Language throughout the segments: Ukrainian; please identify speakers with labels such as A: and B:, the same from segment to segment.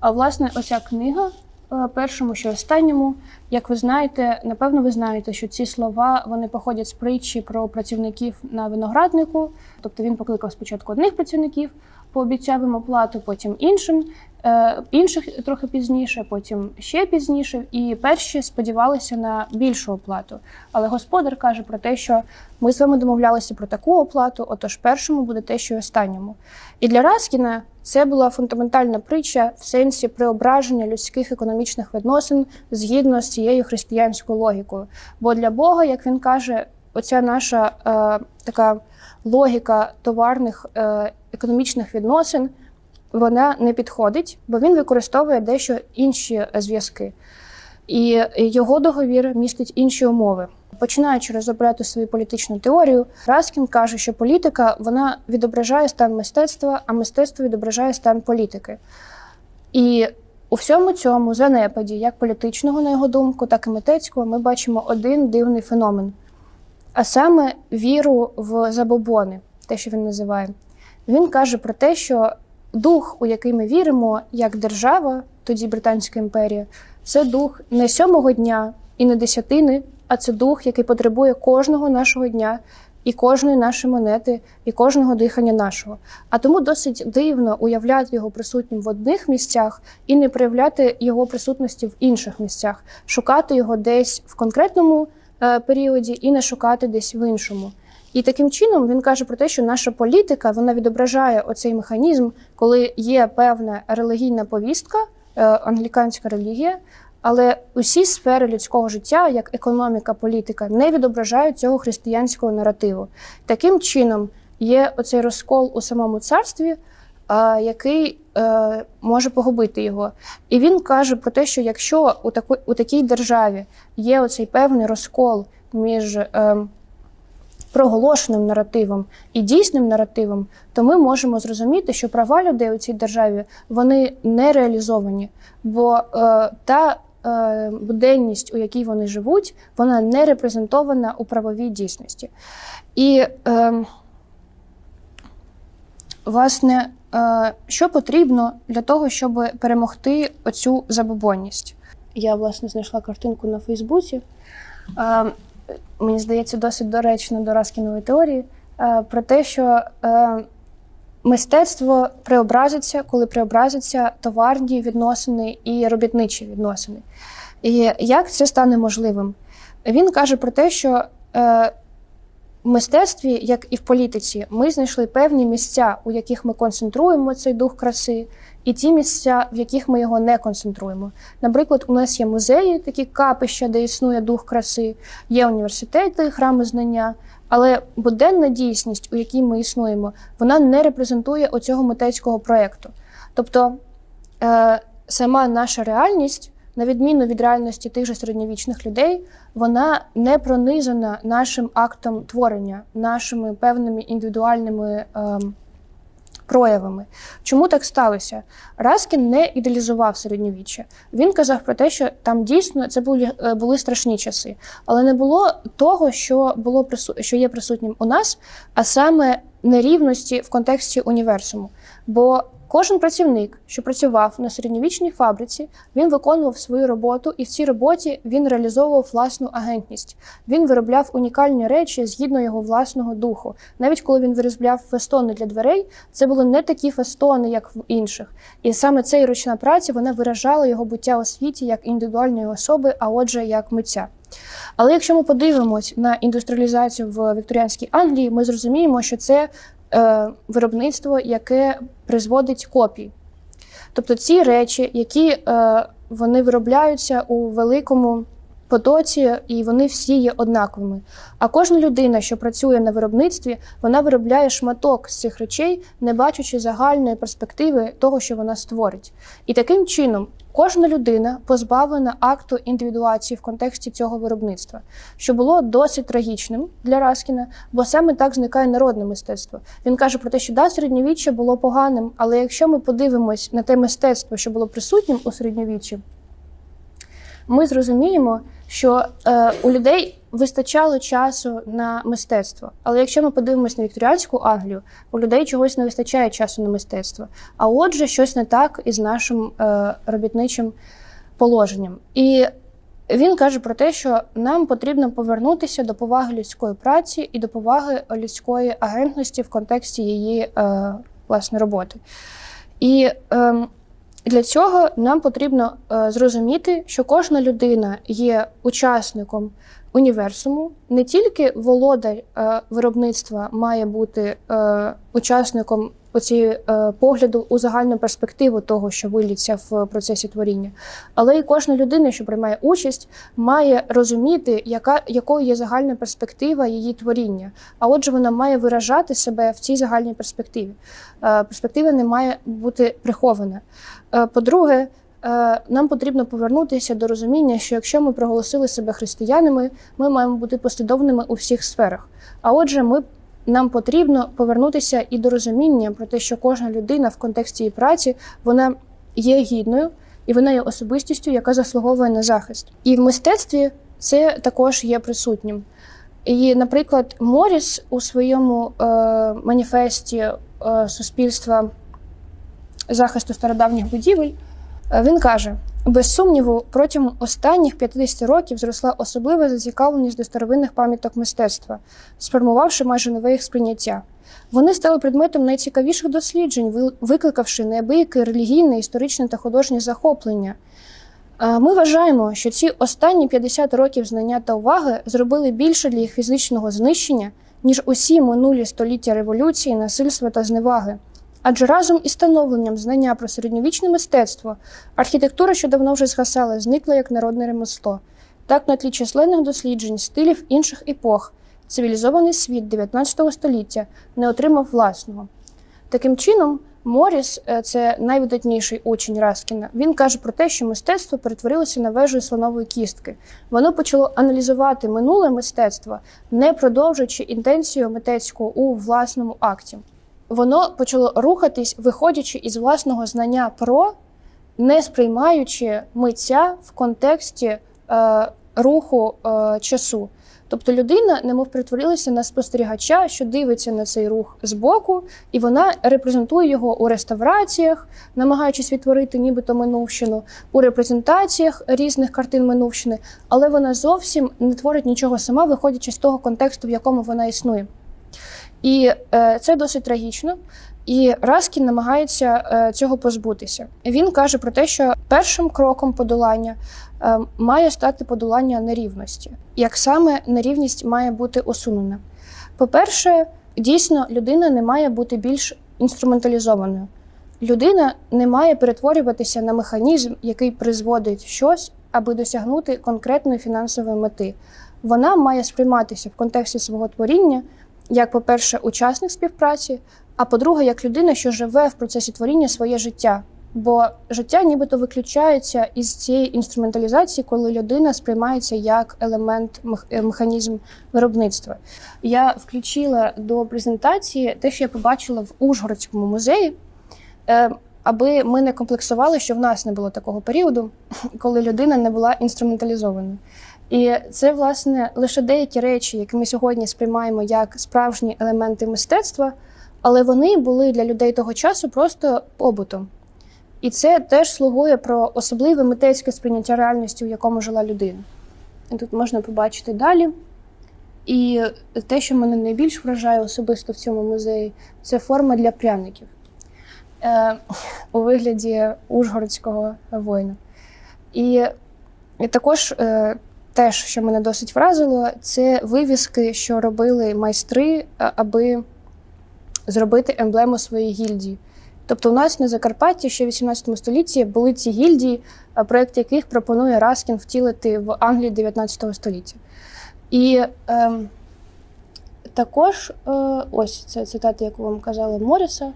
A: А власне, оця книга, е, першому що останньому, як ви знаєте, напевно, ви знаєте, що ці слова вони походять з притчі про працівників на винограднику. Тобто він покликав спочатку одних працівників, пообіцяв їм оплату, потім іншим, е, інших трохи пізніше, потім ще пізніше. І перші сподівалися на більшу оплату. Але господар каже про те, що ми з вами домовлялися про таку оплату, отож першому буде те, що й останньому. І для Раскіна це була фундаментальна притча в сенсі преображення людських економічних відносин згідно з цією християнською логікою. Бо для Бога, як він каже, оця наша е, така логіка товарних е, економічних відносин вона не підходить, бо він використовує дещо інші зв'язки. І його договір містить інші умови. Починаючи розробляти свою політичну теорію, Раскін каже, що політика вона відображає стан мистецтва, а мистецтво відображає стан політики. І у всьому цьому занепаді, як політичного, на його думку, так і митецького, ми бачимо один дивний феномен, а саме віру в забобони, те, що він називає. Він каже про те, що дух, у який ми віримо, як держава, тоді Британська імперія, це дух не сьомого дня і не десятини, а це дух, який потребує кожного нашого дня. І кожної нашої монети, і кожного дихання нашого. А тому досить дивно уявляти його присутнім в одних місцях і не проявляти його присутності в інших місцях, шукати його десь в конкретному е, періоді і не шукати десь в іншому. І таким чином він каже про те, що наша політика вона відображає оцей механізм, коли є певна релігійна повістка, е, англіканська релігія, але усі сфери людського життя, як економіка, політика, не відображають цього християнського наративу. Таким чином є оцей розкол у самому царстві, який е, може погубити його. І він каже про те, що якщо у такій державі є оцей певний розкол між е, проголошеним наративом і дійсним наративом, то ми можемо зрозуміти, що права людей у цій державі вони не реалізовані, бо е, та е, буденність, у якій вони живуть, вона не репрезентована у правовій дійсності. І, е, власне, е, що потрібно для того, щоб перемогти оцю забобонність? Я, власне, знайшла картинку на Фейсбуці. Е, мені здається, досить доречно до Раскінової теорії е, про те, що е, мистецтво преобразиться, коли преобразяться товарні відносини і робітничі відносини. І як це стане можливим? Він каже про те, що е, в мистецтві, як і в політиці, ми знайшли певні місця, у яких ми концентруємо цей дух краси, і ті місця, в яких ми його не концентруємо. Наприклад, у нас є музеї, такі капища, де існує дух краси, є університети, храми знання. Але буденна дійсність, у якій ми існуємо, вона не репрезентує оцього митецького проєкту. Тобто е, сама наша реальність, на відміну від реальності тих же середньовічних людей, вона не пронизана нашим актом творення, нашими певними індивідуальними. Е, проявами. Чому так сталося? Раскін не ідеалізував середньовіччя. Він казав про те, що там дійсно це були е, були страшні часи, але не було того, що було що є присутнім у нас, а саме нерівності в контексті універсуму. Бо Кожен працівник, що працював на середньовічній фабриці, він виконував свою роботу, і в цій роботі він реалізовував власну агентність. Він виробляв унікальні речі згідно його власного духу. Навіть коли він виробляв фестони для дверей, це були не такі фестони, як в інших. І саме ця ручна праця вона виражала його буття у світі як індивідуальної особи, а отже, як митця. Але якщо ми подивимось на індустріалізацію в вікторіанській Англії, ми зрозуміємо, що це е, виробництво, яке призводить копії. Тобто ці речі, які е, вони виробляються у великому потоці, і вони всі є однаковими. А кожна людина, що працює на виробництві, вона виробляє шматок з цих речей, не бачачи загальної перспективи того, що вона створить. І таким чином Кожна людина позбавлена акту індивідуації в контексті цього виробництва, що було досить трагічним для Раскіна, бо саме так зникає народне мистецтво. Він каже про те, що да, середньовіччя було поганим, але якщо ми подивимось на те мистецтво, що було присутнім у середньовіччі, ми зрозуміємо, що е, у людей вистачало часу на мистецтво. Але якщо ми подивимось на вікторіанську Англію, у людей чогось не вистачає часу на мистецтво. А отже, щось не так із нашим е, робітничим положенням. І він каже про те, що нам потрібно повернутися до поваги людської праці і до поваги людської агентності в контексті її е, власне роботи. І е, для цього нам потрібно е, зрозуміти, що кожна людина є учасником універсуму, не тільки володар е, виробництва має бути е, учасником оці погляду у загальну перспективу того, що виліться в процесі творіння, але і кожна людина, що приймає участь, має розуміти, яка якою є загальна перспектива її творіння. А отже, вона має виражати себе в цій загальній перспективі. Перспектива не має бути прихована. По-друге, нам потрібно повернутися до розуміння, що якщо ми проголосили себе християнами, ми маємо бути послідовними у всіх сферах. А отже, ми нам потрібно повернутися і до розуміння про те, що кожна людина в контексті її праці вона є гідною і вона є особистістю, яка заслуговує на захист. І в мистецтві це також є присутнім. І, наприклад, Моріс у своєму е, маніфесті е, суспільства захисту стародавніх будівель е, він каже. Без сумніву, протягом останніх 50 років зросла особлива зацікавленість до старовинних пам'яток мистецтва, сформувавши майже нове їх сприйняття. Вони стали предметом найцікавіших досліджень, викликавши неабияке релігійне, історичне та художнє захоплення. Ми вважаємо, що ці останні 50 років знання та уваги зробили більше для їх фізичного знищення, ніж усі минулі століття революції, насильства та зневаги. Адже разом із становленням знання про середньовічне мистецтво архітектура, що давно вже згасала, зникла як народне ремесло. Так, на тлі численних досліджень стилів інших епох, цивілізований світ 19 століття не отримав власного. Таким чином, Моріс, е, це найвидатніший учень Раскіна, він каже про те, що мистецтво перетворилося на вежу слонової кістки. Воно почало аналізувати минуле мистецтво, не продовжуючи інтенцію митецьку у власному акті воно почало рухатись, виходячи із власного знання про, не сприймаючи митця в контексті е, руху е, часу. Тобто людина немов перетворилася на спостерігача, що дивиться на цей рух збоку, і вона репрезентує його у реставраціях, намагаючись відтворити нібито минувщину, у репрезентаціях різних картин минувщини, але вона зовсім не творить нічого сама, виходячи з того контексту, в якому вона існує. І е, це досить трагічно. І Раскін намагається е, цього позбутися. Він каже про те, що першим кроком подолання е, має стати подолання нерівності, як саме нерівність має бути усунена. По-перше, дійсно людина не має бути більш інструменталізованою. Людина не має перетворюватися на механізм, який призводить щось, аби досягнути конкретної фінансової мети. Вона має сприйматися в контексті свого творіння як, по-перше, учасник співпраці, а по-друге, як людина, що живе в процесі творіння своє життя. Бо життя нібито виключається із цієї інструменталізації, коли людина сприймається як елемент е, механізм виробництва. Я включила до презентації те, що я побачила в Ужгородському музеї, е, аби ми не комплексували, що в нас не було такого періоду, коли людина не була інструменталізованою. І це, власне, лише деякі речі, які ми сьогодні сприймаємо як справжні елементи мистецтва, але вони були для людей того часу просто побутом. І це теж слугує про особливе митецьке сприйняття реальності, у якому жила людина. І тут можна побачити далі. І те, що мене найбільш вражає особисто в цьому музеї, це форма для пряників е, у вигляді Ужгородського воїна. І також е, Теж, що мене досить вразило, це вивіски, що робили майстри, аби зробити емблему своєї гільдії. Тобто, у нас на Закарпатті ще в 18 столітті були ці гільдії, проєкт яких пропонує Раскін втілити в Англії 19 століття. І е, також, е, ось це цитата, яку вам казала Моріса.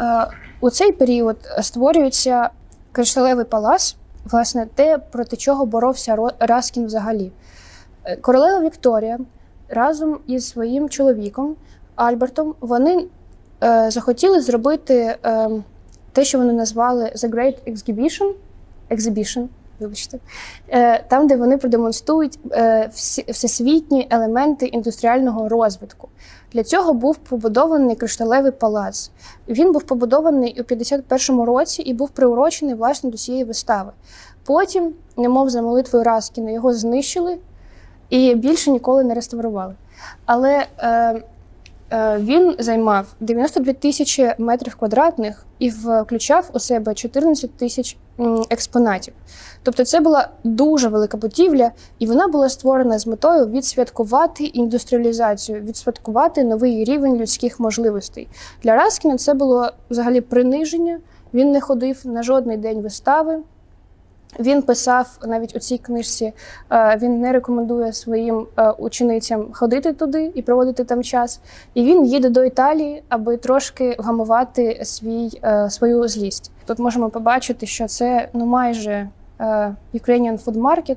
A: Е, у цей період створюється кришталевий палас власне те, проти чого боровся Раскін взагалі. Е, королева Вікторія разом із своїм чоловіком Альбертом вони е, захотіли зробити е, те, що вони назвали The Great Exhibition, Exhibition вибачте, е, там, де вони продемонструють е, всесвітні елементи індустріального розвитку. Для цього був побудований кришталевий палац. Він був побудований у 51-му році і був приурочений власне до цієї вистави. Потім, немов за молитвою Раскіна, його знищили і більше ніколи не реставрували. Але е, він займав 92 тисячі метрів квадратних і включав у себе 14 тисяч експонатів. Тобто, це була дуже велика будівля, і вона була створена з метою відсвяткувати індустріалізацію, відсвяткувати новий рівень людських можливостей. Для Раскіна це було взагалі приниження. Він не ходив на жодний день вистави. Він писав навіть у цій книжці, е, він не рекомендує своїм е, ученицям ходити туди і проводити там час. І він їде до Італії, аби трошки вгамувати свій, е, свою злість. Тут можемо побачити, що це ну майже Ukrainian Food Market,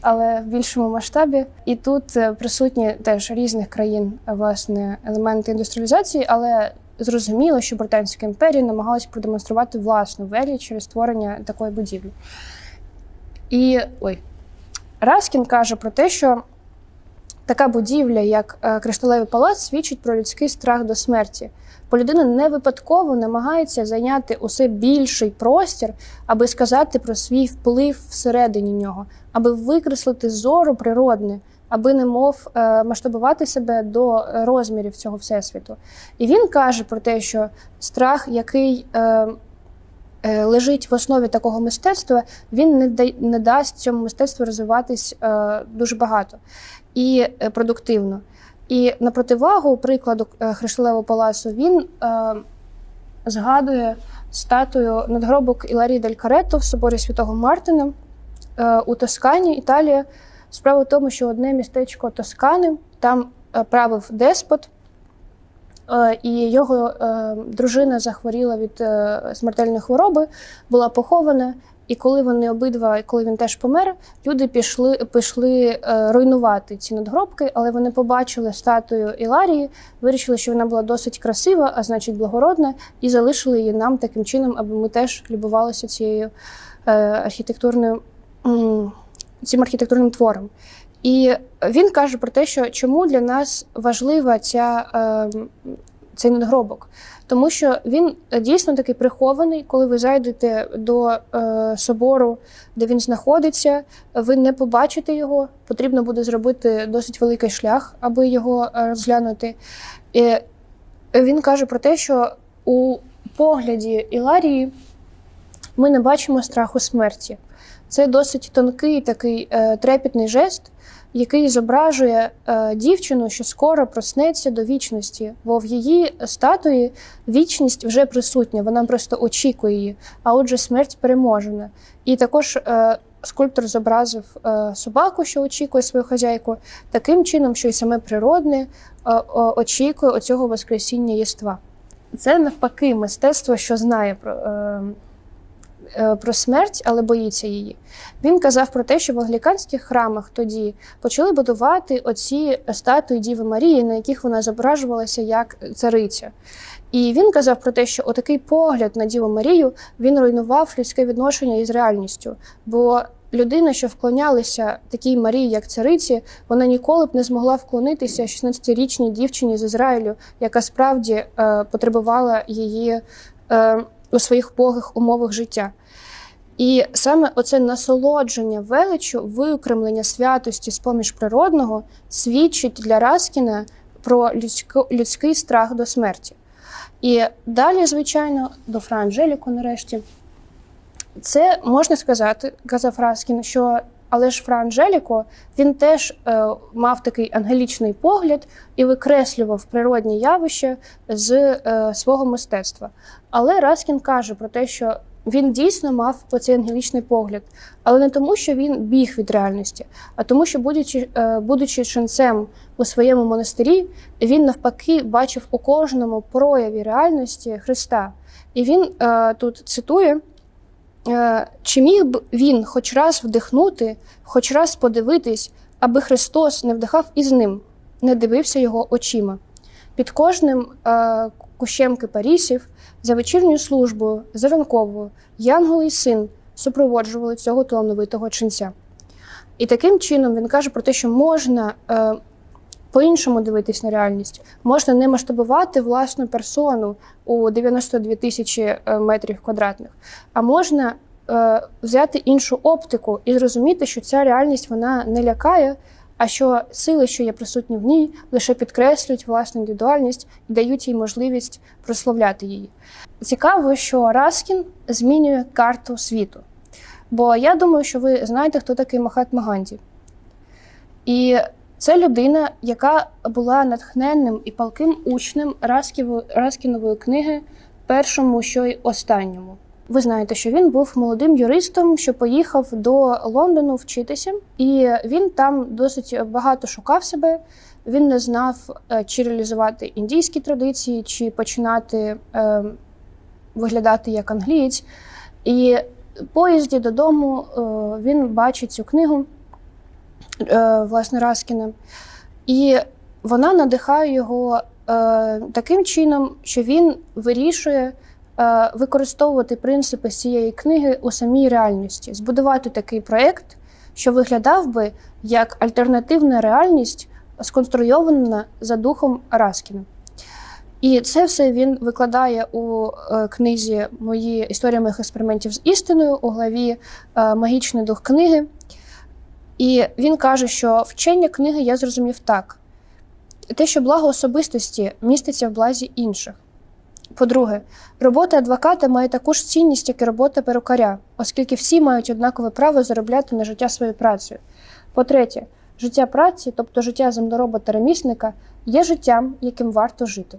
A: але в більшому масштабі. І тут присутні теж різних країн власне елементи індустріалізації, але зрозуміло, що Британська імперія намагалась продемонструвати власну велі через створення такої будівлі. І ой, Раскін каже про те, що така будівля, як е, Кришталевий палац, свідчить про людський страх до смерті. Бо людина не випадково намагається зайняти усе більший простір, аби сказати про свій вплив всередині нього, аби викреслити зору природне, аби немов е, масштабувати себе до розмірів цього всесвіту. І він каже про те, що страх, який е, Е, лежить в основі такого мистецтва, він не да не дасть цьому мистецтву розвиватись е, дуже багато і е, продуктивно. І на противагу прикладу Хришталевого палацу він згадує статую надгробок Іларії Дель Каретто в соборі Святого Мартина у Тоскані, Італія. Справа в тому, що одне містечко Тоскани там правив деспот. Е, і його е, дружина захворіла від е, смертельної хвороби, була похована. І коли вони обидва, коли він теж помер, люди пішли пішли руйнувати ці надгробки, але вони побачили статую Іларії, вирішили, що вона була досить красива, а значить благородна, і залишили її нам таким чином, аби ми теж любувалися цією архітектурною цим архітектурним твором. І він каже про те, що чому для нас важлива ця, е, цей надгробок. Тому що він дійсно такий прихований, коли ви зайдете до е, собору, де він знаходиться, ви не побачите його. Потрібно буде зробити досить великий шлях, аби його е, розглянути. І Він каже про те, що у погляді Іларії ми не бачимо страху смерті. Це досить тонкий такий е, трепетний жест, який зображує е, дівчину, що скоро проснеться до вічності, бо в її статуї вічність вже присутня, вона просто очікує її, а отже, смерть переможена. І також е, скульптор зобразив собаку, що очікує свою хазяйку, таким чином, що й саме природне очікує оцього воскресіння єства. Це навпаки мистецтво, що знає про. Е, про смерть, але боїться її. Він казав про те, що в англіканських храмах тоді почали будувати оці статуї Діви Марії, на яких вона зображувалася як цариця. І він казав про те, що отакий погляд на Діву Марію він руйнував людське відношення із реальністю. Бо людина, що вклонялася такій Марії, як цариці, вона ніколи б не змогла вклонитися 16-річній дівчині з Ізраїлю, яка справді е, потребувала її. Е, у своїх погих умовах життя. І саме оце насолодження величу, виокремлення святості з поміж природного свідчить для Раскіна про людсько, людський страх до смерті. І далі, звичайно, до Фра Анжеліку нарешті, це можна сказати, казав Раскін, що але ж Фра Анжеліко, він теж е, мав такий ангелічний погляд і викреслював природні явища з е, свого мистецтва. Але Раскін каже про те, що він дійсно мав оцей ангелічний погляд, але не тому, що він біг від реальності, а тому, що, будучи, е, будучи ченцем у своєму монастирі, він навпаки бачив у кожному прояві реальності Христа. І він е, тут цитує. Е, чи міг б він хоч раз вдихнути, хоч раз подивитись, аби Христос не вдихав із ним, не дивився його очима? Під кожним е, кущем кипарісів, за вечірньою службою, за ранковою, Янгол і син супроводжували цього талановитого ченця. І таким чином він каже про те, що можна е, по-іншому дивитись на реальність, можна не масштабувати власну персону у 92 тисячі е, метрів квадратних, а можна е, взяти іншу оптику і зрозуміти, що ця реальність вона не лякає, а що сили, що є присутні в ній, лише підкреслюють власну індивідуальність і дають їй можливість прославляти її. Цікаво, що Раскін змінює карту світу. Бо я думаю, що ви знаєте, хто такий Махатма Ганді. І це людина, яка була натхненним і палким учнем Раскінової книги, першому, що й останньому. Ви знаєте, що він був молодим юристом, що поїхав до Лондону вчитися, і він там досить багато шукав себе. Він не знав, е, чи реалізувати індійські традиції, чи починати е, виглядати як англієць. І поїзді додому е, він бачить цю книгу власне Раскіна, і вона надихає його е, таким чином, що він вирішує. Використовувати принципи цієї книги у самій реальності, збудувати такий проєкт, що виглядав би як альтернативна реальність, сконструйована за духом Раскіна. І це все він викладає у е, книзі Мої історії моїх експериментів з істиною у главі е, Магічний дух книги. І він каже, що вчення книги я зрозумів так: те, що благо особистості міститься в блазі інших. По-друге, робота адвоката має таку ж цінність, як і робота перукаря, оскільки всі мають однакове право заробляти на життя своєю працею. По-третє, життя праці, тобто життя землеробота ремісника, є життям, яким варто жити.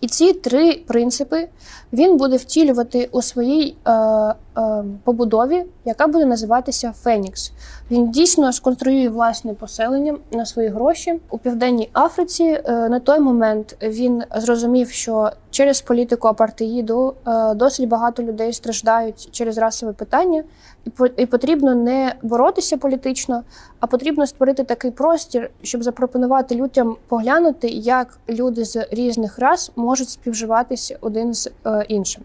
A: І ці три принципи він буде втілювати у своїй е, побудові, яка буде називатися Фенікс. Він дійсно сконструює власне поселення на свої гроші у південній Африці. Е, на той момент він зрозумів, що через політику апартеїду е, досить багато людей страждають через расове питання, і потрібно не боротися політично, а потрібно створити такий простір, щоб запропонувати людям поглянути, як люди з різних рас можуть співживатися один з е, іншим.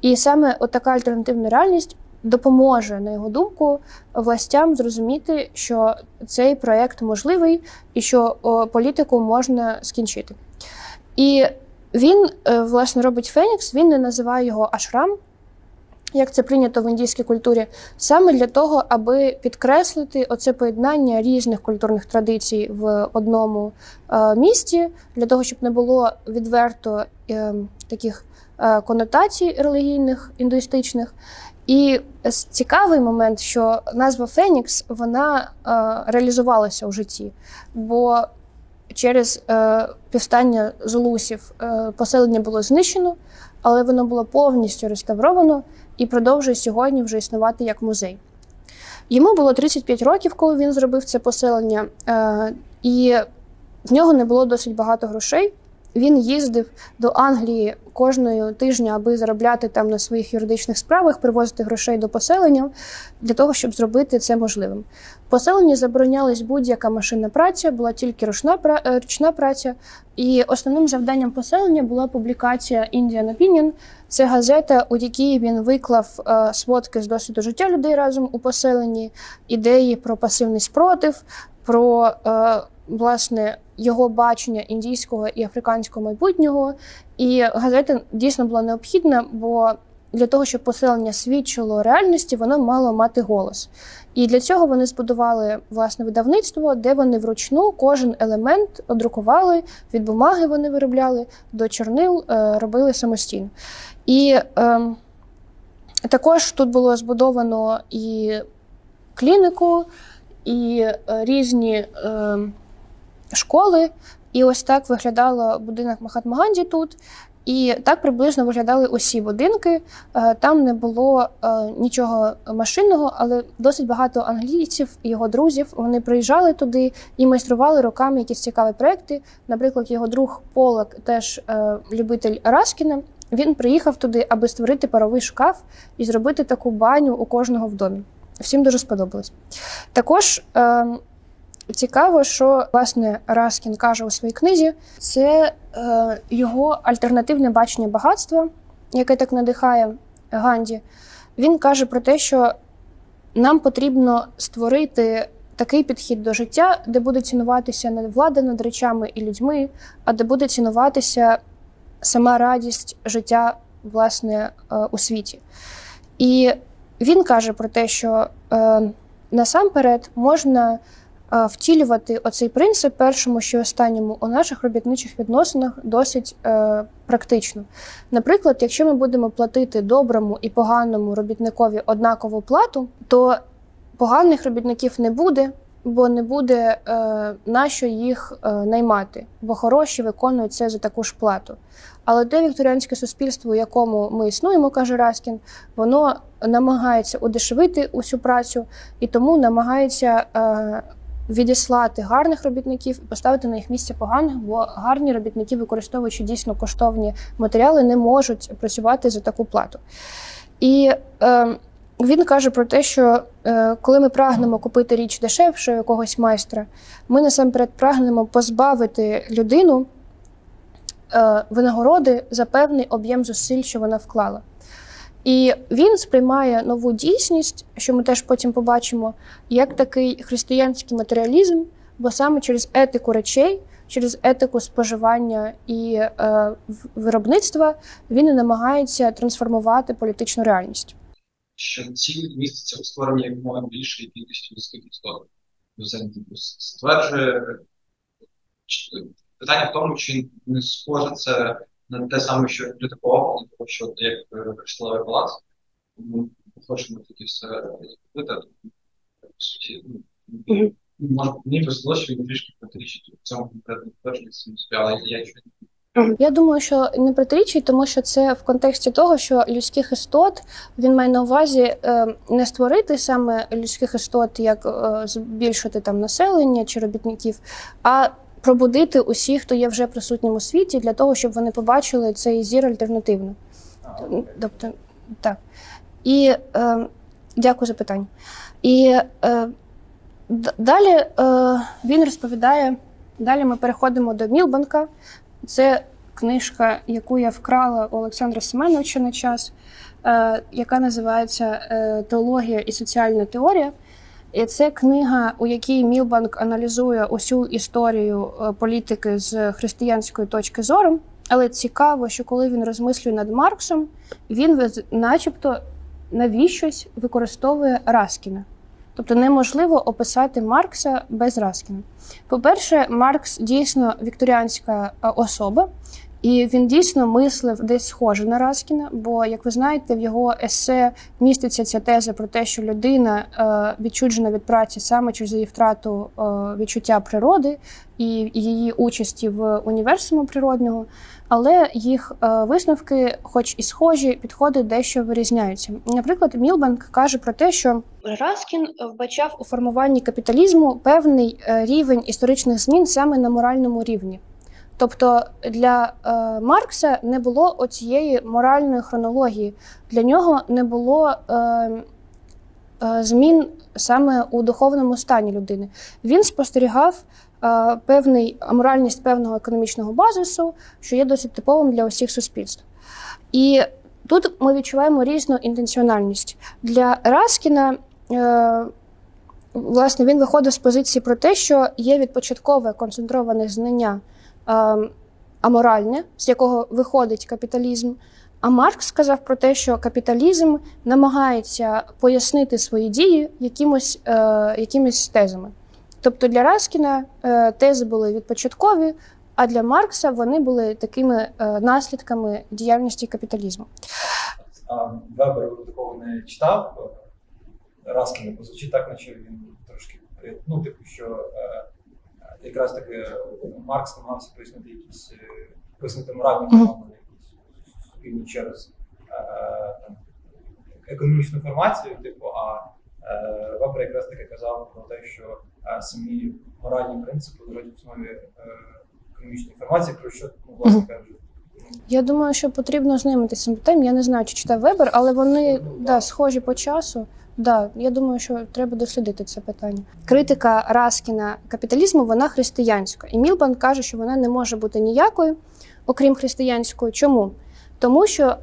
A: І саме от така альтернативна реальність допоможе, на його думку, властям зрозуміти, що цей проект можливий і що політику можна скінчити. І він, е, власне, робить Фенікс, він не називає його Ашрам як це прийнято в індійській культурі, саме для того, аби підкреслити оце поєднання різних культурних традицій в одному е, місті, для того, щоб не було відверто е, таких конотацій релігійних, індуїстичних. І цікавий момент, що назва Фенікс вона е, реалізувалася у житті, бо через е, півстання зулусів е, поселення було знищено, але воно було повністю реставровано і продовжує сьогодні вже існувати як музей. Йому було 35 років, коли він зробив це поселення, е, і в нього не було досить багато грошей. Він їздив до Англії кожного тижня, аби заробляти там на своїх юридичних справах, привозити грошей до поселення для того, щоб зробити це можливим. В поселенні заборонялась будь-яка машинна праця, була тільки ручна е, ручна праця. І основним завданням поселення була публікація Indian Opinion. Це газета, у якій він виклав е, сводки з досвіду життя людей разом у поселенні, ідеї про пасивний спротив, про е, власне його бачення індійського і африканського майбутнього. І газета дійсно була необхідна, бо для того, щоб поселення свідчило реальності, воно мало мати голос. І для цього вони збудували власне видавництво, де вони вручну кожен елемент одрукували, від бумаги вони виробляли, до чорнил е, робили самостійно. І е, також тут було збудовано і клініку, і е, різні. Е, школи. І ось так виглядало будинок Махатмаганді тут. І так приблизно виглядали усі будинки. Е, там не було е, нічого машинного, але досить багато англійців і його друзів вони приїжджали туди і майстрували роками якісь цікаві проекти. Наприклад, його друг Полак, теж е, любитель Раскіна. Він приїхав туди, аби створити паровий шкаф і зробити таку баню у кожного в домі. Всім дуже сподобалось. Також ем, Цікаво, що власне Раскін каже у своїй книзі, це е, його альтернативне бачення багатства, яке так надихає Ганді. він каже про те, що нам потрібно створити такий підхід до життя, де буде цінуватися не влада над речами і людьми, а де буде цінуватися сама радість життя власне е, у світі. І він каже про те, що е, насамперед можна втілювати оцей принцип першому що останньому у наших робітничих відносинах досить е, практично. Наприклад, якщо ми будемо платити доброму і поганому робітникові однакову плату, то поганих робітників не буде. Бо не буде е, на що їх е, наймати, бо хороші виконують це за таку ж плату. Але те вікторіанське суспільство, у якому ми існуємо, каже Раскін, воно намагається удешевити усю працю і тому намагається е, відіслати гарних робітників і поставити на їх місце поганих, бо гарні робітники, використовуючи дійсно коштовні матеріали, не можуть працювати за таку плату. І е, він каже про те, що е, коли ми прагнемо купити річ дешевше якогось майстра, ми насамперед прагнемо позбавити людину е, винагороди за певний об'єм зусиль, що вона вклала. І він сприймає нову дійсність, що ми теж потім побачимо, як такий християнський матеріалізм, бо саме через етику речей, через етику споживання і е, виробництва він і намагається трансформувати політичну реальність.
B: Що ціль міститься у створенні якомога більшої кількості людських істот. Це стверджує питання в тому, чи не схоже це те саме, що для такого, тому що як Кришталевий палац, ми хочемо таки все зробити, по суті, ну, може, мені послалося, що він трішки протирічить в цьому конкретному твердженні але я ще
A: я думаю, що не протирічить, тому що це в контексті того, що людських істот він має на увазі е, не створити саме людських істот, як е, збільшити там населення чи робітників, а пробудити усіх, хто є вже присутнім у світі, для того, щоб вони побачили цей зір альтернативно. Тобто, так. І е, дякую за питання. І е, далі е, він розповідає. Далі ми переходимо до Мілбанка. Це книжка, яку я вкрала у Олександра Семеновича на час, е, яка називається е, Теологія і соціальна теорія. І це книга, у якій Мілбанк аналізує усю історію е, політики з християнської точки зору. Але цікаво, що коли він розмислює над Марксом, він, начебто, навіщось використовує Раскіна. Тобто неможливо описати Маркса без Раскіна. По-перше, Маркс дійсно вікторіанська е, особа, і він дійсно мислив десь схоже на Раскіна, бо, як ви знаєте, в його есе міститься ця теза про те, що людина е, відчуджена від праці саме через її втрату е, відчуття природи і її участі в універсуму природнього. Але їх е, висновки, хоч і схожі, підходи дещо вирізняються. Наприклад, Мілбанк каже про те, що Раскін вбачав у формуванні капіталізму певний рівень історичних змін саме на моральному рівні. Тобто для е, Маркса не було оцієї моральної хронології, для нього не було е, е, змін саме у духовному стані людини. Він спостерігав е, певний аморальність певного економічного базису, що є досить типовим для усіх суспільств. І тут ми відчуваємо різну інтенціональність. Для Раскіна. Е, Власне, він виходив з позиції про те, що є відпочаткове концентроване знання аморальне, з якого виходить капіталізм. А Маркс сказав про те, що капіталізм намагається пояснити свої дії якимось е, якимось тезами. Тобто для Раскіна е, тези були відпочаткові, а для Маркса вони були такими е, наслідками діяльності капіталізму.
C: Вебер такого не читав. Раскіна звучить так, наче він трошки ну, типу, що. Е, якраз таки Маркс намагався пояснити якісь е, пояснити моральні феномени, якісь суспільні через е, там, економічну формацію, типу, а е, Вебер якраз таки казав про те, що самі моральні принципи лежать в основі економічної інформації, про що ну, власне кажуть.
A: Я думаю, що потрібно знайомитися цим питанням. Я не знаю, чи читав Вебер, але вони ну, да, схожі по часу. Да, я думаю, що треба дослідити це питання. Критика Раскіна капіталізму вона християнська, і Мілбан каже, що вона не може бути ніякою, окрім християнської. Чому? Тому що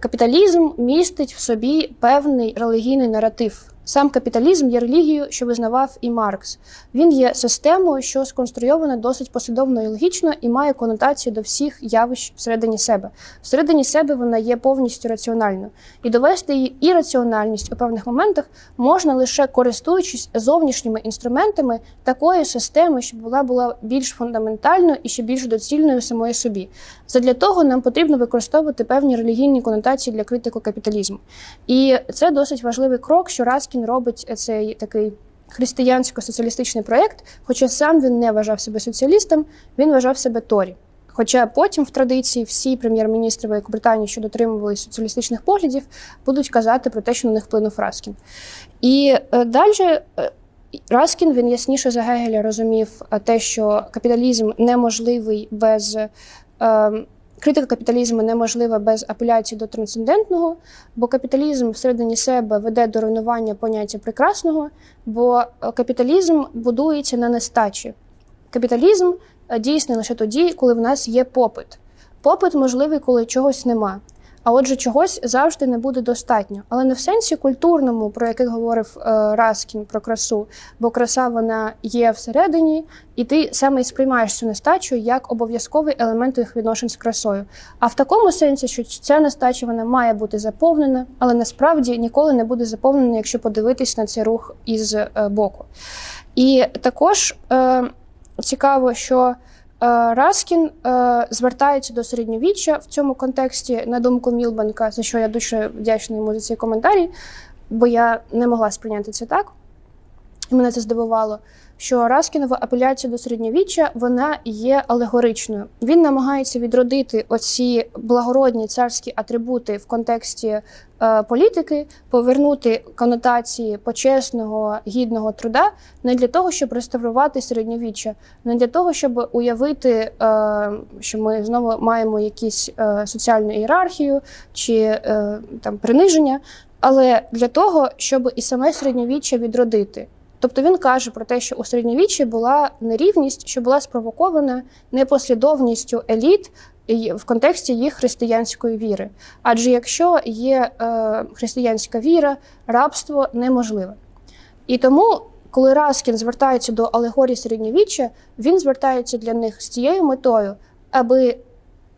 A: капіталізм містить в собі певний релігійний наратив. Сам капіталізм є релігією, що визнавав і Маркс. Він є системою, що сконструйована досить послідовно і логічно і має конотацію до всіх явищ всередині себе. Всередині себе вона є повністю раціональною. І довести її ірраціональність у певних моментах можна лише користуючись зовнішніми інструментами такої системи, щоб вона була більш фундаментальною і ще більш доцільною самої собі. Задля того нам потрібно використовувати певні релігійні конотації для критику капіталізму. І це досить важливий крок, що Раскін робить цей такий християнсько-соціалістичний проєкт, хоча сам він не вважав себе соціалістом, він вважав себе Торі. Хоча потім в традиції всі прем'єр-міністри Великобританії, що дотримувалися соціалістичних поглядів, будуть казати про те, що на них вплинув Раскін. І е, далі е, Раскін він ясніше за Гегеля розумів е, те, що капіталізм неможливий без. Е, Критика капіталізму неможлива без апеляції до трансцендентного, бо капіталізм всередині себе веде до руйнування поняття прекрасного, бо е, капіталізм будується на нестачі. Капіталізм е, дійсний лише тоді, коли в нас є попит. Попит можливий, коли чогось нема. А отже, чогось завжди не буде достатньо. Але не в сенсі культурному, про який говорив е, Раскін про красу, бо краса вона є всередині, і ти саме і сприймаєш цю нестачу як обов'язковий елемент твоїх відношень з красою. А в такому сенсі, що ця нестача вона має бути заповнена, але насправді ніколи не буде заповнена, якщо подивитись на цей рух із е, боку. І також е, цікаво, що Раскін е, звертається до середньовіччя в цьому контексті, на думку Мілбанка, за що я дуже вдячна йому за цей коментарі, бо я не могла сприйняти це так. І мене це здивувало що Раскінова апеляція до середньовіччя вона є алегоричною. Він намагається відродити оці благородні царські атрибути в контексті е, політики, повернути конотації почесного гідного труда не для того, щоб реставрувати середньовіччя, не для того, щоб уявити, е, що ми знову маємо якісь е, соціальну ієрархію чи е, там приниження, але для того, щоб і саме середньовіччя відродити. Тобто він каже про те, що у середньовіччі була нерівність, що була спровокована непослідовністю еліт в контексті їх християнської віри. Адже якщо є е, християнська віра, рабство неможливе. І тому, коли Раскін звертається до алегорії середньовіччя, він звертається для них з цією метою, аби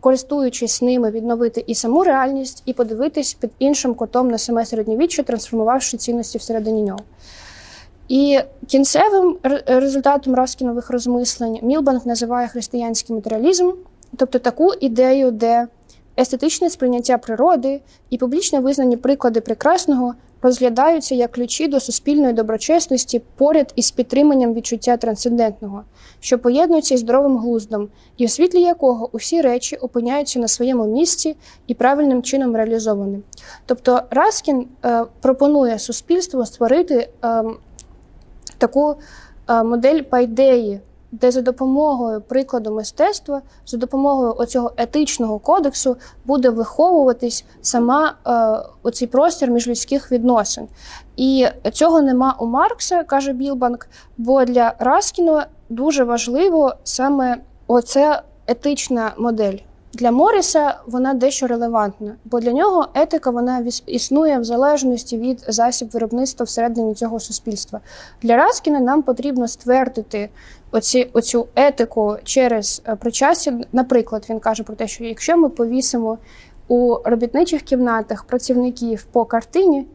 A: користуючись ними, відновити і саму реальність, і подивитись під іншим кутом на саме середньовіччя, трансформувавши цінності всередині нього. І кінцевим результатом Раскінових розмислень Мілбанк називає християнський матеріалізм, тобто таку ідею, де естетичне сприйняття природи і публічне визнані приклади прекрасного розглядаються як ключі до суспільної доброчесності поряд із підтриманням відчуття трансцендентного, що поєднується із здоровим глуздом, і в світлі якого усі речі опиняються на своєму місці і правильним чином реалізовані. Тобто Раскін е, пропонує суспільству створити. Е, таку е, модель пайдеї, де за допомогою прикладу мистецтва, за допомогою оцього етичного кодексу буде виховуватись сама е, оцей простір міжлюдських відносин. І цього нема у Маркса, каже Білбанк, бо для Раскіна дуже важливо саме оця етична модель. Для Моріса вона дещо релевантна, бо для нього етика вона існує в залежності від засіб виробництва всередині цього суспільства. Для Раскіна нам потрібно ствердити оці, оцю етику через е, причастя. Наприклад, він каже про те, що якщо ми повісимо у робітничих кімнатах працівників по картині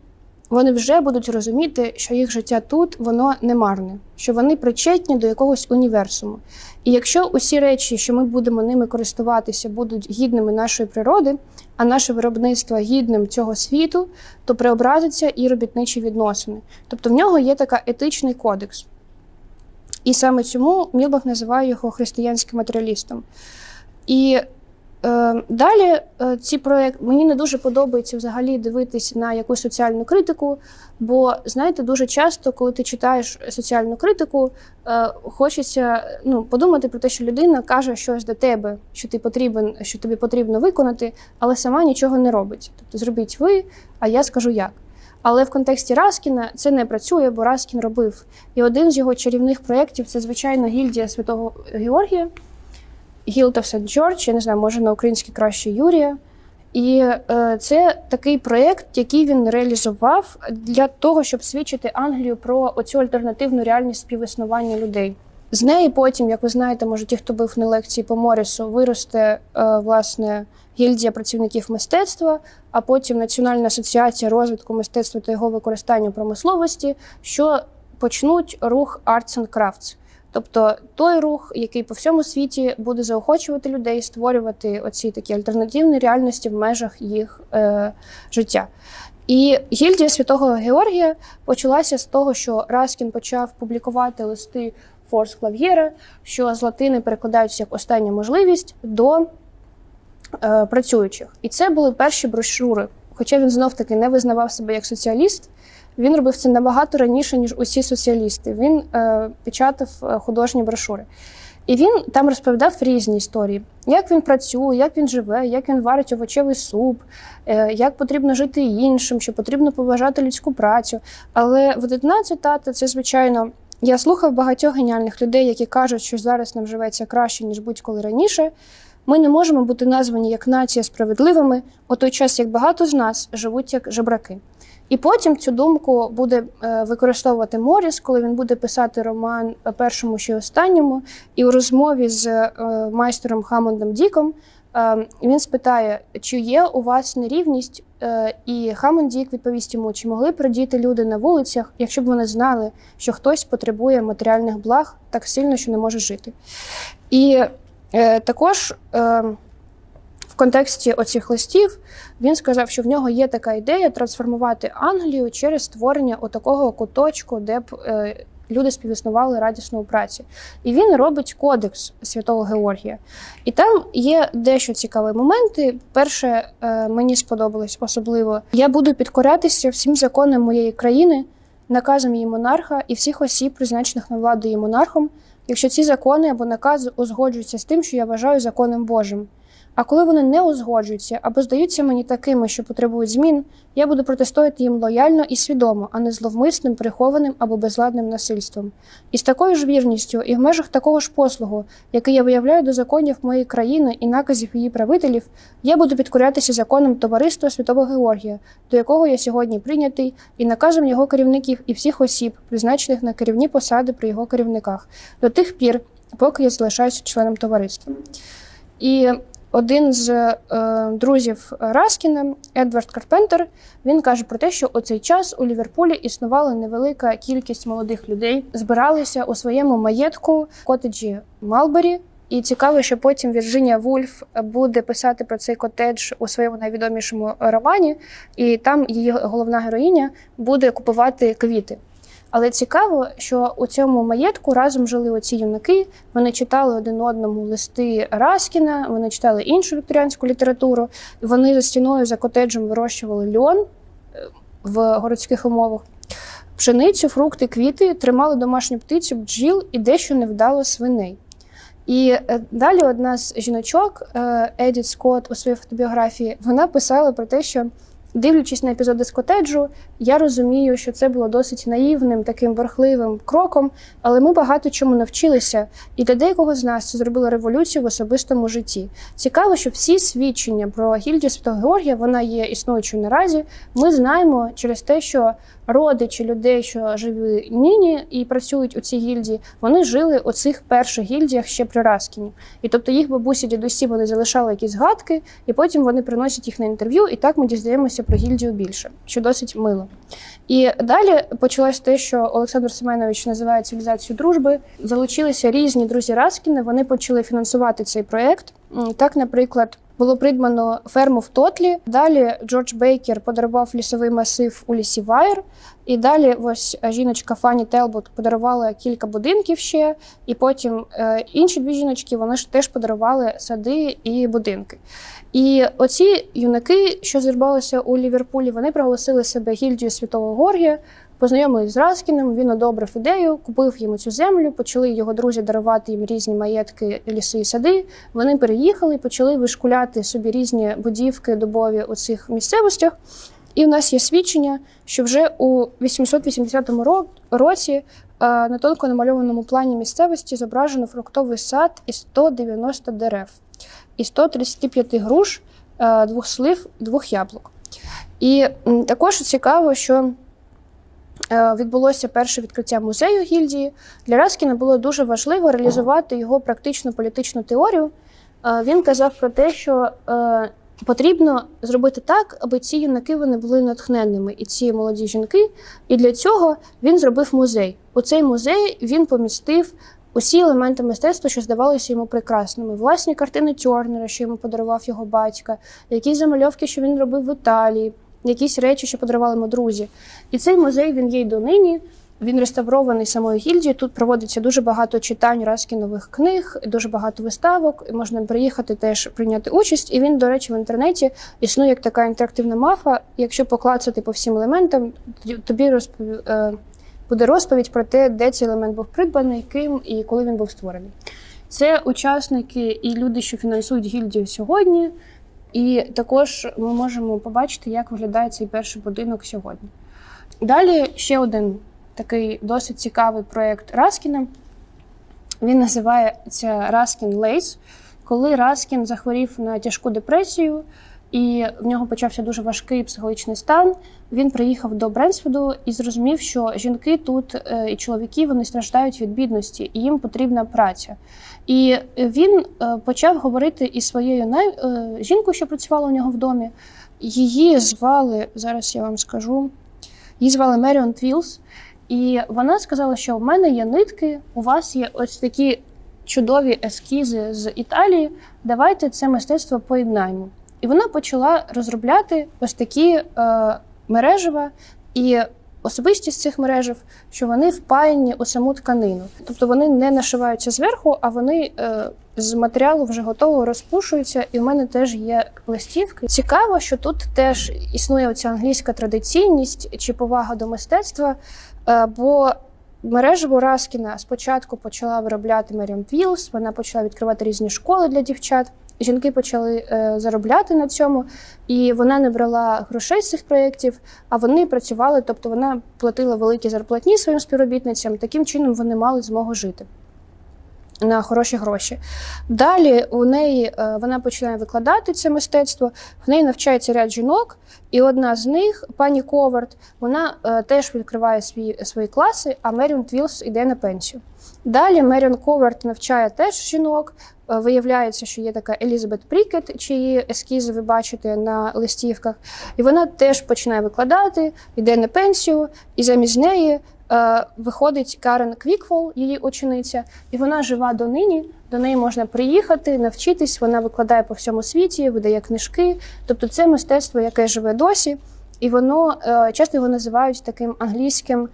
A: вони вже будуть розуміти, що їх життя тут воно не марне, що вони причетні до якогось універсуму. І якщо усі речі, що ми будемо ними користуватися, будуть гідними нашої природи, а наше виробництво гідним цього світу, то преобразяться і робітничі відносини. Тобто в нього є така етичний кодекс. І саме цьому Мілбах називає його християнським матеріалістом. І далі е, ці проекти мені не дуже подобається взагалі дивитися на якусь соціальну критику, бо знаєте, дуже часто, коли ти читаєш соціальну критику, е, хочеться ну, подумати про те, що людина каже щось до тебе, що ти потрібен, що тобі потрібно виконати, але сама нічого не робить. Тобто зробіть ви, а я скажу як. Але в контексті Раскіна це не працює, бо Раскін робив. І один з його чарівних проєктів це звичайно гільдія Святого Георгія. Гілта Сент Джордж, я не знаю, може на українській краще Юрія. І е, це такий проєкт, який він реалізував для того, щоб свідчити Англію про оцю альтернативну реальність співіснування людей. З неї потім, як ви знаєте, може ті, хто був на лекції по Морісу, виросте е, власне гільдія працівників мистецтва, а потім Національна асоціація розвитку мистецтва та його використання в промисловості, що почнуть рух Arts and Crafts. Тобто той рух, який по всьому світі буде заохочувати людей створювати оці такі альтернативні реальності в межах їх е, життя. І гільдія святого Георгія почалася з того, що Раскін почав публікувати листи Fors Clavigera, що з латини перекладаються як остання можливість до е, працюючих. І це були перші брошури. Хоча він знов таки не визнавав себе як соціаліст, він робив це набагато раніше, ніж усі соціалісти. Він е, печатав е, художні брошури. І він там розповідав різні історії: як він працює, як він живе, як він варить овочевий суп, е, як потрібно жити іншим, що потрібно поважати людську працю. Але в видатна цитата це, звичайно, я слухав багатьох геніальних людей, які кажуть, що зараз нам живеться краще, ніж будь-коли раніше. Ми не можемо бути названі як нація справедливими у той час, як багато з нас живуть як жебраки. І потім цю думку буде е, використовувати Моріс, коли він буде писати роман першому чи останньому. І у розмові з е, майстером Хамондом Діком е, він спитає, чи є у вас нерівність, і Хамонд Дік відповість йому, чи могли б радіти люди на вулицях, якщо б вони знали, що хтось потребує матеріальних благ так сильно, що не може жити. І також в контексті оцих листів він сказав, що в нього є така ідея трансформувати Англію через створення отакого куточку, де б е, люди співіснували радісно у праці. І він робить кодекс святого Георгія. І там є дещо цікаві моменти. Перше, е, мені сподобалось особливо, я буду підкорятися всім законам моєї країни, наказам її монарха і всіх осіб, призначених на владу її монархом, якщо ці закони або накази узгоджуються з тим, що я вважаю законом Божим. А коли вони не узгоджуються або здаються мені такими, що потребують змін, я буду протистояти їм лояльно і свідомо, а не зловмисним, прихованим або безладним насильством. І з такою ж вірністю, і в межах такого ж послугу, який я виявляю до законів моєї країни і наказів її правителів, я буду підкорятися законом товариства Святого Георгія, до якого я сьогодні прийнятий, і наказом його керівників і всіх осіб, призначених на керівні посади при його керівниках, до тих пір, поки я залишаюся членом товариства. І один з е, друзів Раскіна, Едвард Карпентер, він каже про те, що у цей час у Ліверпулі існувала невелика кількість молодих людей, збиралися у своєму маєтку котеджі Малбері. І цікаво, що потім Вірджинія Вульф буде писати про цей котедж у своєму найвідомішому романі, і там її головна героїня буде купувати квіти. Але цікаво, що у цьому маєтку разом жили оці юнаки. Вони читали один одному листи Раскіна, вони читали іншу вікторіанську літературу. Вони за стіною за котеджем вирощували льон е, в городських умовах. Пшеницю, фрукти, квіти тримали домашню птицю, бджіл і дещо невдало свиней. І е, далі одна з жіночок, е, Едіт Скотт, у своїй фотобіографії, вона писала про те, що Дивлячись на епізоди з котеджу, я розумію, що це було досить наївним, таким верхливим кроком, але ми багато чому навчилися, і для деякого з нас це зробило революцію в особистому житті. Цікаво, що всі свідчення про гільдію Святого Георгія, вона є існуючою наразі. Ми знаємо через те, що родичі людей, що живі нині і працюють у цій гільдії, вони жили у цих перших гільдіях ще при Раскіні. І тобто їх бабусі, дідусі вони залишали якісь згадки, і потім вони приносять їх на інтерв'ю, і так ми дізнаємося про гільдію більше, що досить мило. І далі почалось те, що Олександр Семенович називає цивілізацію дружби. Залучилися різні друзі Раскіни. Вони почали фінансувати цей проект. Так, наприклад. Було придбано ферму в Тотлі. Далі Джордж Бейкер подарував лісовий масив у лісі Вайр. І далі ось жіночка Фані Телбот подарувала кілька будинків ще, і потім е, інші дві жіночки вони ж теж подарували сади і будинки. І оці юнаки, що зірвалися у Ліверпулі, вони проголосили себе гільдію Святого Горгія, познайомились з Раскіним, він одобрив ідею, купив йому цю землю, почали його друзі дарувати їм різні маєтки, ліси і сади. Вони переїхали, почали вишкуляти собі різні будівки дубові у цих місцевостях. І у нас є свідчення, що вже у 880 році на тонко намальованому плані місцевості зображено фруктовий сад і 190 дерев і 135 груш е, двох слив, двох яблук. І також цікаво, що е, відбулося перше відкриття музею гільдії. Для Раскіна було дуже важливо реалізувати його практичну політичну теорію. Е, Він казав про те, що е, потрібно зробити так, аби ці юнаки вони були натхненними, і ці молоді жінки. І для цього він зробив музей. У цей музей він помістив усі елементи мистецтва, що здавалися йому прекрасними. Власні картини Тьорнера, що йому подарував його батька, якісь замальовки, що він робив в Італії, якісь речі, що подарували йому друзі. І цей музей він є й донині. Він реставрований самою гільдією. Тут проводиться дуже багато читань Раскінових книг, дуже багато виставок. Можна приїхати теж прийняти участь. І він, до речі, в інтернеті існує як така інтерактивна мафа. Якщо поклацати по всім елементам, тобі розпов... е, буде розповідь про те, де цей елемент був придбаний, ким і коли він був створений. Це учасники і люди, що фінансують гільдію сьогодні. І також ми можемо побачити, як виглядає цей перший будинок сьогодні. Далі ще один такий досить цікавий проєкт Раскіна. Він називається Ruskin Lace. Коли Раскін захворів на тяжку депресію, і в нього почався дуже важкий психологічний стан, він приїхав до Брентвуду і зрозумів, що жінки тут е, і чоловіки вони страждають від бідності, і їм потрібна праця. І він е, почав говорити із своєю най... е, жінкою, що працювала у нього в домі. Її звали, зараз я вам скажу, її звали Меріон Твілс. І вона сказала, що в мене є нитки, у вас є ось такі чудові ескізи з Італії. Давайте це мистецтво поєднаємо. І вона почала розробляти ось такі е, мережева і особистість цих мережів, що вони впаяні у саму тканину. Тобто вони не нашиваються зверху, а вони е, з матеріалу вже готового розпушуються. І в мене теж є листівки. Цікаво, що тут теж існує оця англійська традиційність чи повага до мистецтва. Е, Бо мережево Раскіна спочатку почала виробляти Меріам Твілс, вона почала відкривати різні школи для дівчат. Жінки почали е, заробляти на цьому, і вона не брала грошей з цих проєктів, а вони працювали, тобто вона платила великі зарплатні своїм співробітницям. Таким чином вони мали змогу жити на хороші гроші. Далі у неї е, вона починає викладати це мистецтво. В неї навчається ряд жінок, і одна з них, пані Ковард, вона е, теж відкриває свої, свої класи, а Меріон Твілс йде на пенсію. Далі Меріон Ковард навчає теж жінок. Е, Виявляється, що є така Елізабет Прікет, чиї ескізи ви бачите на листівках, і вона теж починає викладати, йде на пенсію, і замість неї е, виходить Карен Квікфол, її учениця, і вона жива донині. До неї можна приїхати, навчитись. Вона викладає по всьому світі, видає книжки. Тобто, це мистецтво, яке живе досі, і воно е, часто його називають таким англійським.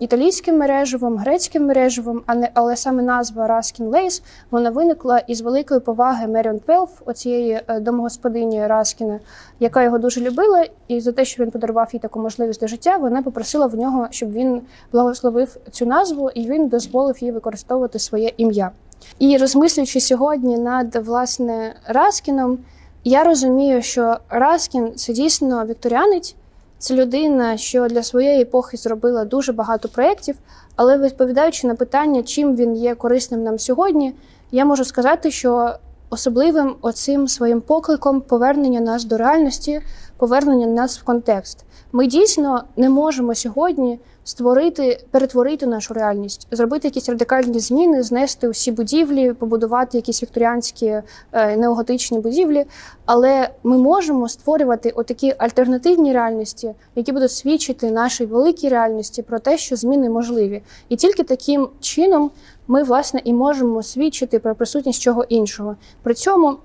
A: Італійським мережевим, грецьким мережевим, а не але саме назва Ruskin Lace вона виникла із великої поваги Меріон Твелф, оцієї е, домогосподині Раскіна, яка його дуже любила, і за те, що він подарував їй таку можливість до життя, вона попросила в нього, щоб він благословив цю назву, і він дозволив їй використовувати своє ім'я. І розмислюючи сьогодні над власне Раскіном, я розумію, що Раскін це дійсно вікторіанець, це людина, що для своєї епохи зробила дуже багато проєктів, але відповідаючи на питання, чим він є корисним нам сьогодні, я можу сказати, що особливим оцим своїм покликом повернення нас до реальності, повернення нас в контекст. Ми дійсно не можемо сьогодні створити, перетворити нашу реальність, зробити якісь радикальні зміни, знести усі будівлі, побудувати якісь вікторіанські е, неоготичні будівлі. Але ми можемо створювати отакі альтернативні реальності, які будуть свідчити нашій великій реальності про те, що зміни можливі, і тільки таким чином ми власне і можемо свідчити про присутність чого іншого. При цьому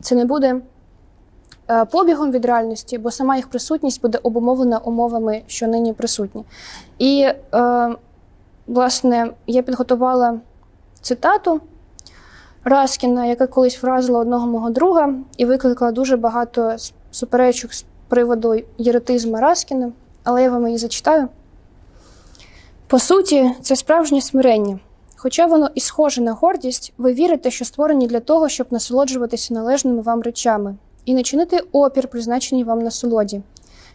A: це не буде побігом від реальності, бо сама їх присутність буде обумовлена умовами, що нині присутні. І, е, власне, я підготувала цитату Раскіна, яка колись вразила одного мого друга і викликала дуже багато суперечок з приводу єретизму Раскіна, але я вам її зачитаю. По суті, це справжнє смирення. Хоча воно і схоже на гордість, ви вірите, що створені для того, щоб насолоджуватися належними вам речами і не чинити опір, призначеній вам насолоді.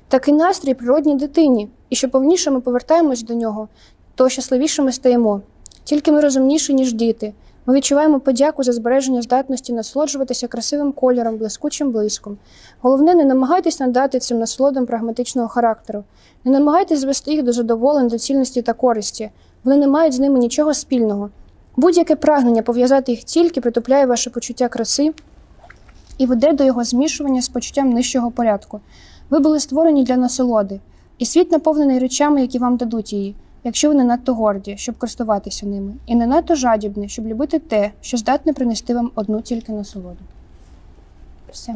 A: Такий настрій природній дитині, і що повніше ми повертаємось до нього, то щасливіше ми стаємо. Тільки ми розумніші, ніж діти, Ми відчуваємо подяку за збереження здатності насолоджуватися красивим кольором, блискучим блиском. Головне, не намагайтесь надати цим насолодам прагматичного характеру. Не намагайтесь звести їх до задоволень, доцільності та користі. Вони не мають з ними нічого спільного. Будь-яке прагнення пов'язати їх тільки притупляє ваше почуття краси і веде до його змішування з почуттям нижчого порядку. Ви були створені для насолоди, і світ наповнений речами, які вам дадуть її, якщо ви не надто горді, щоб користуватися ними, і не надто жадібні, щоб любити те, що здатне принести вам одну тільки насолоду. Все.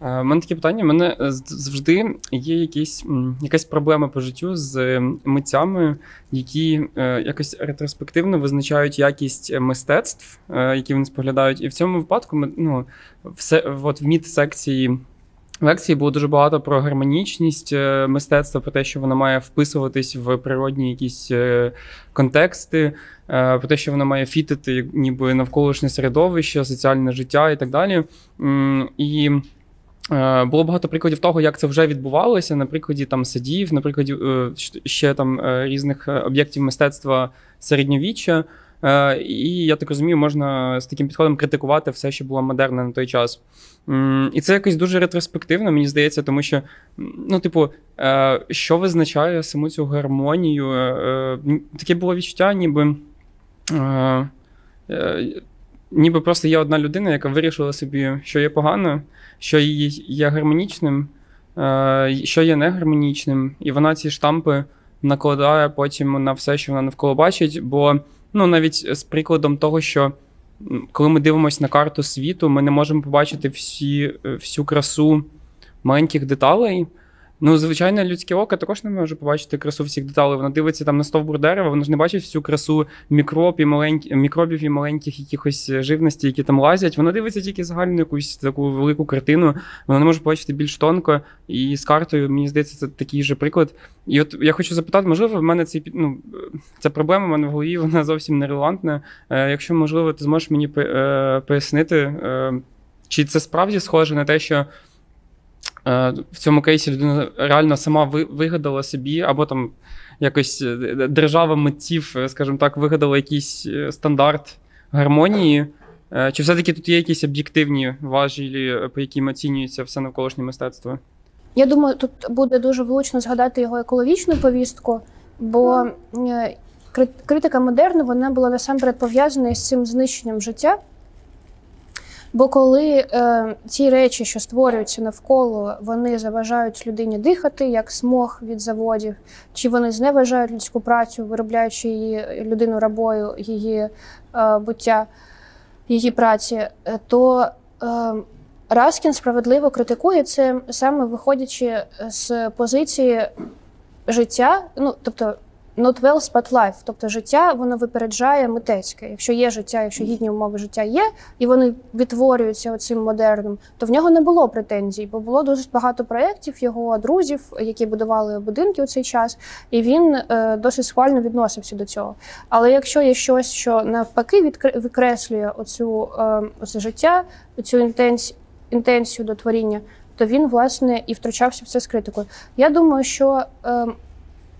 D: У мене таке питання. У мене е, завжди є якісь, якась проблема по життю з е, митцями, які е, якось ретроспективно визначають якість мистецтв, е, які вони споглядають. І в цьому випадку ми, ну, все, от в мід-секції лекції було дуже багато про гармонічність е, мистецтва, про те, що воно має вписуватись в природні якісь е, контексти, е, про те, що воно має фітити ніби навколишнє середовище, соціальне життя і так далі. І Е, Було багато прикладів того, як це вже відбувалося, на прикладі там садів, на прикладі е, ще там е, різних е, об'єктів мистецтва середньовіччя. Е, І я так розумію, можна з таким підходом критикувати все, що було модерне на той час. І це якось дуже ретроспективно, мені здається, тому що, ну, типу, е, що визначає саму цю гармонію? Е, е, Таке було відчуття, ніби. е, е, Ніби просто є одна людина, яка вирішила собі, що є погано, що є гармонічним, е, що є негармонічним, і вона ці штампи накладає потім на все, що вона навколо бачить. Бо ну, навіть з прикладом того, що коли ми дивимося на карту світу, ми не можемо побачити всі, е, всю красу маленьких деталей. Ну, звичайно, людське око також не може побачити красу всіх деталей. Воно дивиться там на стовбур дерева, воно ж не бачить всю красу мікроб і маленькі, мікробів і маленьких якихось живності, які там лазять. Воно дивиться тільки загальну якусь таку велику картину. Воно не може побачити більш тонко. І з картою, мені здається, це такий же приклад. І от я хочу запитати, можливо, в мене цей, ну, е, ця проблема в мене в голові, вона зовсім нерелевантна. Е, якщо, можливо, ти зможеш мені е, пояснити, е, чи це справді схоже на те, що е, в цьому кейсі людина реально сама вигадала собі, або там якось е, держава митців, е, скажімо так, вигадала якийсь е, стандарт гармонії. Е, Чи все-таки тут є якісь об'єктивні важелі, е, по яким оцінюється все навколишнє мистецтво?
A: Я думаю, тут буде дуже влучно згадати його екологічну повістку, бо е, критика модерну вона була насамперед пов'язана з цим знищенням життя. Бо коли е, ці речі, що створюються навколо, вони заважають людині дихати, як смог від заводів, чи вони зневажають людську працю, виробляючи її людину рабою, її е, буття, її праці, е, то е, Раскін справедливо критикує це саме виходячи з позиції життя, ну тобто not well, but life. Тобто життя воно випереджає митецьке. Якщо є життя, якщо гідні умови життя є, і вони відтворюються оцим модерном, то в нього не було претензій, бо було досить багато проєктів його друзів, які будували будинки у цей час, і він е, досить схвально відносився до цього. Але якщо є щось, що навпаки відкре- викреслює оцю е, оце життя, цю інтенс, інтенсію до творіння, то він власне і втручався в це з критикою. Я думаю, що е,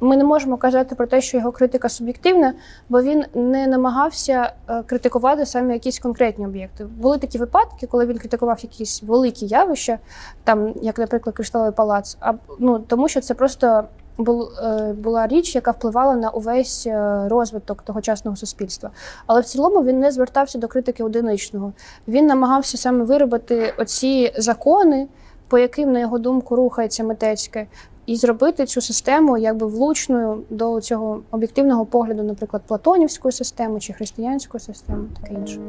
A: ми не можемо казати про те, що його критика суб'єктивна, бо він не намагався е, критикувати саме якісь конкретні об'єкти. Були такі випадки, коли він критикував якісь великі явища, там, як, наприклад, Кришталевий палац, а ну тому, що це просто е, була річ, яка впливала на увесь е, розвиток тогочасного суспільства. Але в цілому він не звертався до критики одиничного. Він намагався саме виробити оці закони, по яким, на його думку, рухається митецьке, і зробити цю систему якби влучною до цього об'єктивного погляду, наприклад, платонівської системи чи християнської системи, таке інше.